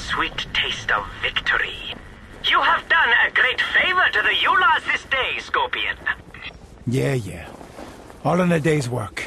sweet taste of victory. You have done a great favor to the Ulas this day, Scorpion. Yeah, yeah. All in a day's work.